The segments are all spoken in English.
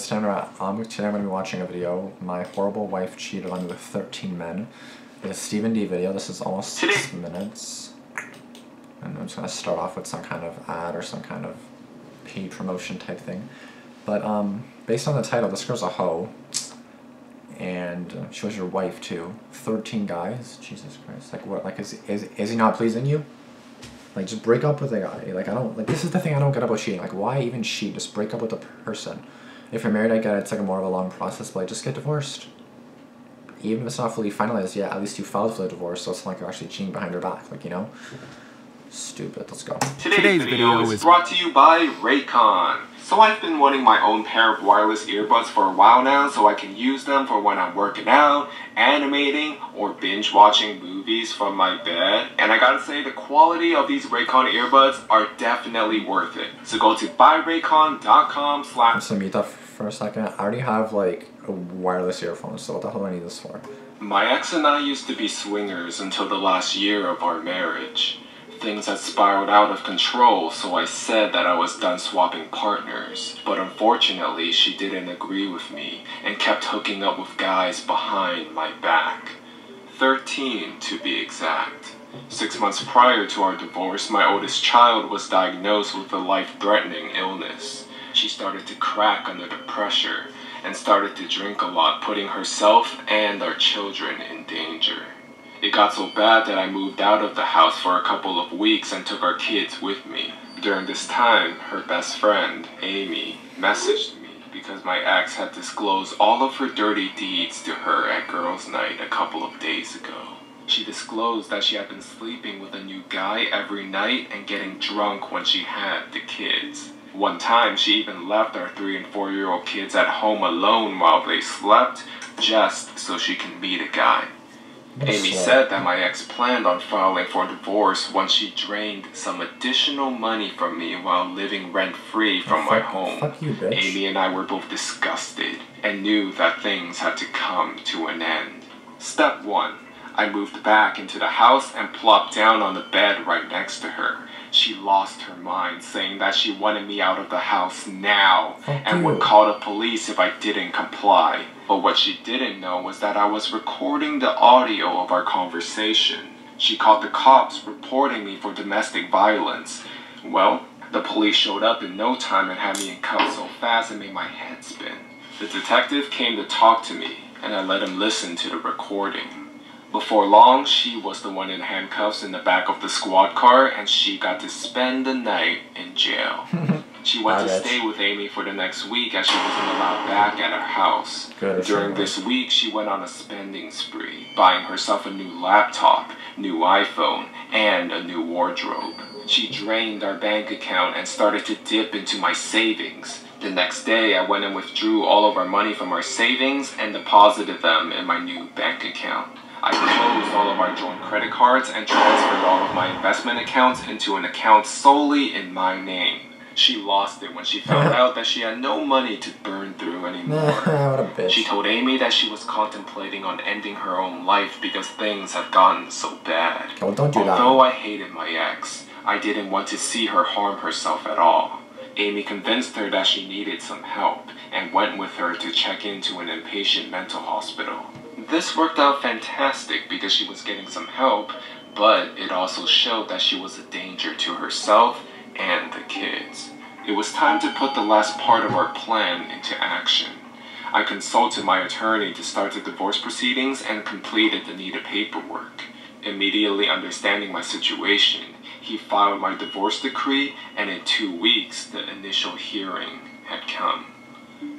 guys, today I'm, um, today I'm going to be watching a video. My horrible wife cheated on me with 13 men. It's a Steven D video. This is almost six minutes. And I'm just going to start off with some kind of ad or some kind of paid promotion type thing. But um, based on the title, this girl's a hoe. And uh, she was your wife too. 13 guys? Jesus Christ. Like what? Like is, is, is he not pleasing you? Like, just break up with a guy. Like, I don't, like, this is the thing I don't get about cheating. Like, why even cheat? Just break up with the person. If you're married, I get it, it's like a more of a long process, but like, just get divorced. Even if it's not fully finalized yet, at least you filed for the divorce, so it's not like you're actually cheating behind her back. Like, you know? Stupid. Let's go. Today's, Today's video, video is brought to you by Raycon. So I've been wanting my own pair of wireless earbuds for a while now so I can use them for when I'm working out, animating, or binge watching movies from my bed. And I gotta say the quality of these Raycon earbuds are definitely worth it. So go to buyraycon.com slash... For a second. I already have like a wireless earphone, so what the hell do I need this for? My ex and I used to be swingers until the last year of our marriage things had spiraled out of control, so I said that I was done swapping partners. But unfortunately, she didn't agree with me and kept hooking up with guys behind my back. 13 to be exact. Six months prior to our divorce, my oldest child was diagnosed with a life-threatening illness. She started to crack under the pressure and started to drink a lot, putting herself and our children in danger. It got so bad that I moved out of the house for a couple of weeks and took our kids with me. During this time, her best friend, Amy, messaged me because my ex had disclosed all of her dirty deeds to her at girls' night a couple of days ago. She disclosed that she had been sleeping with a new guy every night and getting drunk when she had the kids. One time, she even left our three and four year old kids at home alone while they slept just so she can meet a guy. Amy said that my ex planned on filing for divorce once she drained some additional money from me while living rent free from oh, my fuck, home. Fuck you, bitch. Amy and I were both disgusted and knew that things had to come to an end. Step 1. I moved back into the house and plopped down on the bed right next to her. She lost her mind, saying that she wanted me out of the house now Fuck and you. would call the police if I didn't comply. But what she didn't know was that I was recording the audio of our conversation. She called the cops, reporting me for domestic violence. Well, the police showed up in no time and had me in cuffs so fast it made my head spin. The detective came to talk to me, and I let him listen to the recording. Before long, she was the one in handcuffs in the back of the squad car, and she got to spend the night in jail. she went to stay with Amy for the next week as she wasn't allowed back at her house. Good During this week, she went on a spending spree, buying herself a new laptop, new iPhone, and a new wardrobe. She drained our bank account and started to dip into my savings. The next day, I went and withdrew all of our money from our savings and deposited them in my new bank account. I closed all of my joint credit cards and transferred all of my investment accounts into an account solely in my name. She lost it when she found out that she had no money to burn through anymore. what a bitch. She told Amy that she was contemplating on ending her own life because things had gotten so bad. Don't do that. Although I hated my ex, I didn't want to see her harm herself at all. Amy convinced her that she needed some help and went with her to check into an inpatient mental hospital. This worked out fantastic because she was getting some help, but it also showed that she was a danger to herself and the kids. It was time to put the last part of our plan into action. I consulted my attorney to start the divorce proceedings and completed the needed paperwork. Immediately understanding my situation, he filed my divorce decree, and in two weeks, the initial hearing had come.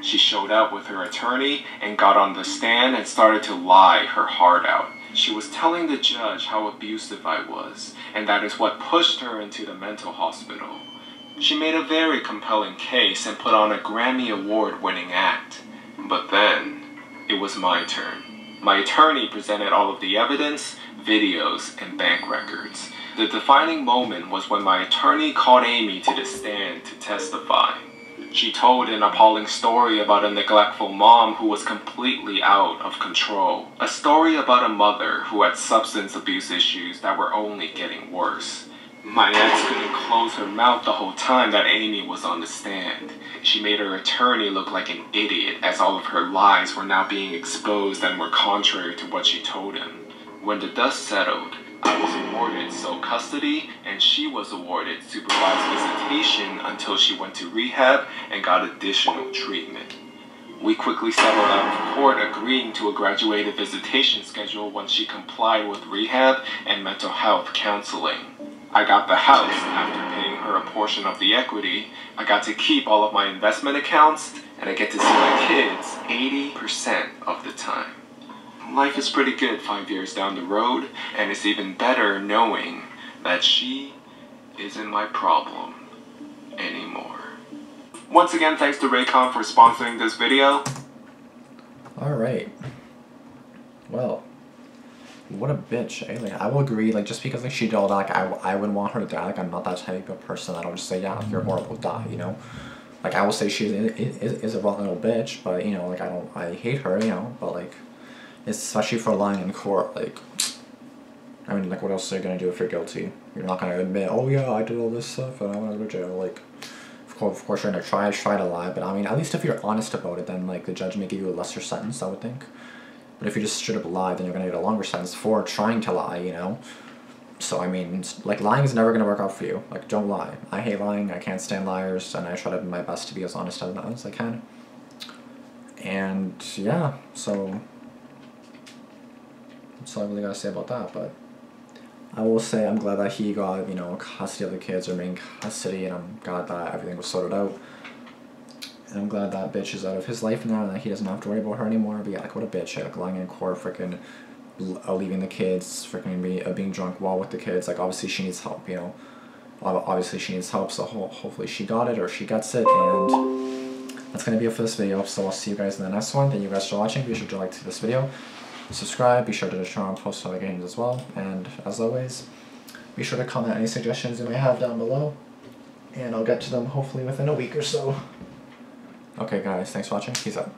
She showed up with her attorney and got on the stand and started to lie her heart out. She was telling the judge how abusive I was, and that is what pushed her into the mental hospital. She made a very compelling case and put on a Grammy Award winning act. But then, it was my turn. My attorney presented all of the evidence, videos, and bank records. The defining moment was when my attorney called Amy to the stand to testify. She told an appalling story about a neglectful mom who was completely out of control. A story about a mother who had substance abuse issues that were only getting worse. My ex couldn't close her mouth the whole time that Amy was on the stand. She made her attorney look like an idiot as all of her lies were now being exposed and were contrary to what she told him. When the dust settled, I was awarded sole custody and she was awarded supervised visitation until she went to rehab and got additional treatment. We quickly settled out of court agreeing to a graduated visitation schedule once she complied with rehab and mental health counseling. I got the house after paying her a portion of the equity. I got to keep all of my investment accounts and I get to see my kids 80% of the time. Life is pretty good five years down the road, and it's even better knowing that she isn't my problem anymore. Once again, thanks to Raycon for sponsoring this video. Alright. Well, what a bitch, eh? Like, I will agree, like, just because, like, she died, like, I, I wouldn't want her to die. Like, I'm not that type of person that I'll just say, yeah, you're horrible, die, you know? Like, I will say she is, is, is a rotten little bitch, but, you know, like, I don't, I hate her, you know? But, like, especially for lying in court, like, I mean, like, what else are you gonna do if you're guilty? You're not gonna admit, oh, yeah, I did all this stuff and I went to jail, like... Of course, of course, you're gonna try, try to lie, but I mean, at least if you're honest about it, then, like, the judge may give you a lesser sentence, I would think. But if you just straight up lie, then you're gonna get a longer sentence for trying to lie, you know? So, I mean, like, lying is never gonna work out for you. Like, don't lie. I hate lying, I can't stand liars, and I try to do my best to be as honest as I can. And, yeah, so... That's all I really gotta say about that, but... I will say I'm glad that he got, you know, custody of the kids, or main custody, and I'm glad that everything was sorted out. And I'm glad that bitch is out of his life now and that he doesn't have to worry about her anymore. But yeah, like, what a bitch. Like, lying in court, freaking uh, leaving the kids, freaking be, uh, being drunk while with the kids. Like, obviously she needs help, you know. Obviously she needs help, so ho hopefully she got it or she gets it. And that's to be it for this video. So I'll see you guys in the next one. Thank you guys for watching. Be sure to like to this video. Subscribe. Be sure to turn on post other games as well. And as always, be sure to comment any suggestions you may have down below. And I'll get to them hopefully within a week or so. Okay guys, thanks for watching. Peace out.